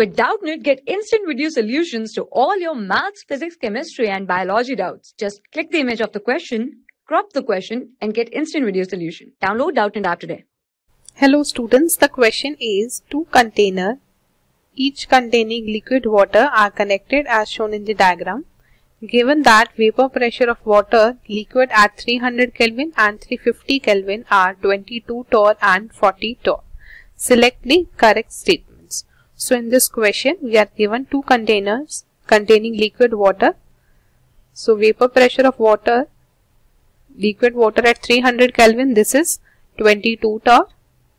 With Doubtnut, get instant video solutions to all your maths, physics, chemistry, and biology doubts. Just click the image of the question, crop the question, and get instant video solution. Download Doubtnut app today. Hello students, the question is two container each containing liquid water are connected as shown in the diagram. Given that vapor pressure of water liquid at 300 Kelvin and 350 Kelvin are 22 torr and 40 torr. Select the correct statement. So in this question, we are given two containers containing liquid water. So vapor pressure of water, liquid water at 300 Kelvin, this is 22 torr.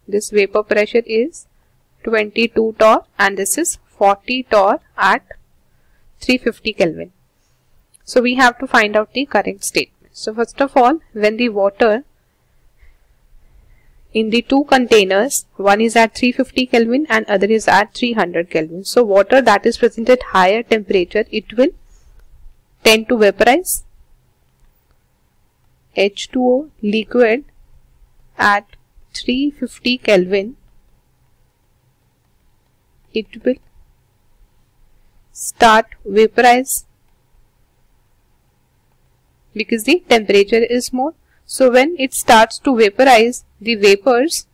This vapor pressure is 22 torr and this is 40 torr at 350 Kelvin. So we have to find out the correct statement. So first of all, when the water in the two containers one is at 350 Kelvin and other is at 300 Kelvin. So water that is present at higher temperature it will tend to vaporize. H2O liquid at 350 Kelvin it will start vaporize because the temperature is more. So when it starts to vaporize the vapors,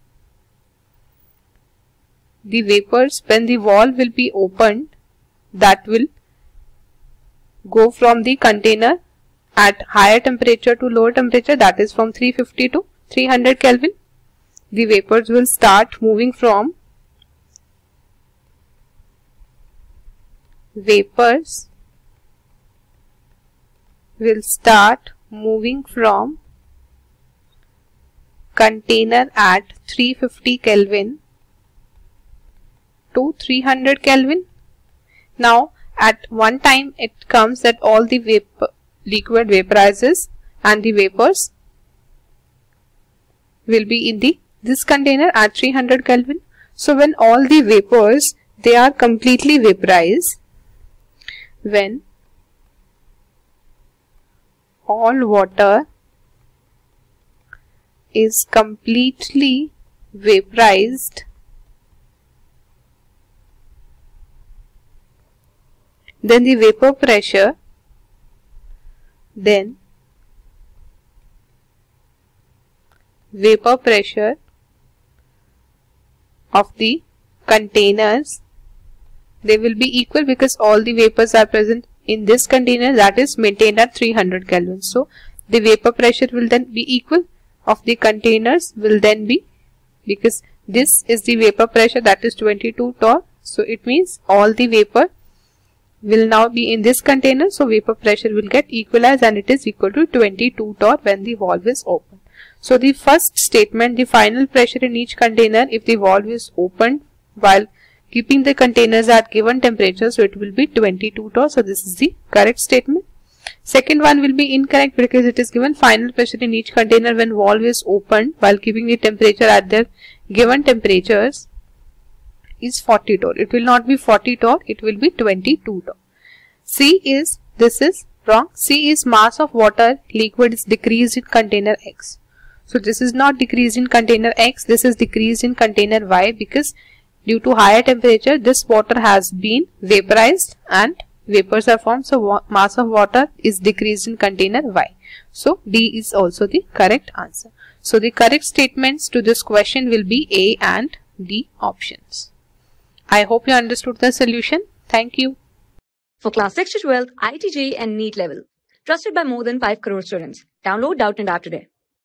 the vapors when the wall will be opened that will go from the container at higher temperature to lower temperature that is from 350 to 300 Kelvin. The vapors will start moving from vapors will start moving from container at 350 Kelvin to 300 Kelvin. Now at one time it comes that all the vapor, liquid vaporizes and the vapors will be in the this container at 300 Kelvin. So when all the vapors they are completely vaporized when all water is completely vaporized. Then the vapor pressure. Then vapor pressure of the containers. They will be equal because all the vapors are present in this container that is maintained at 300 Kelvin. So the vapor pressure will then be equal of the containers will then be because this is the vapor pressure that is 22 torr so it means all the vapor will now be in this container so vapor pressure will get equalized and it is equal to 22 torr when the valve is open. So the first statement the final pressure in each container if the valve is opened while keeping the containers at given temperature so it will be 22 torr so this is the correct statement Second one will be incorrect because it is given final pressure in each container when valve is opened while keeping the temperature at their given temperatures is 40 torr. It will not be 40 torr, it will be 22 torr. C is, this is wrong. C is mass of water liquid is decreased in container X. So this is not decreased in container X, this is decreased in container Y because due to higher temperature this water has been vaporized and vapors are formed so mass of water is decreased in container Y. So D is also the correct answer. So the correct statements to this question will be A and D options. I hope you understood the solution. Thank you. For class 6 to 12, IIT JEE and NEET level. Trusted by more than 5 crore students. Download Doubtnut App today.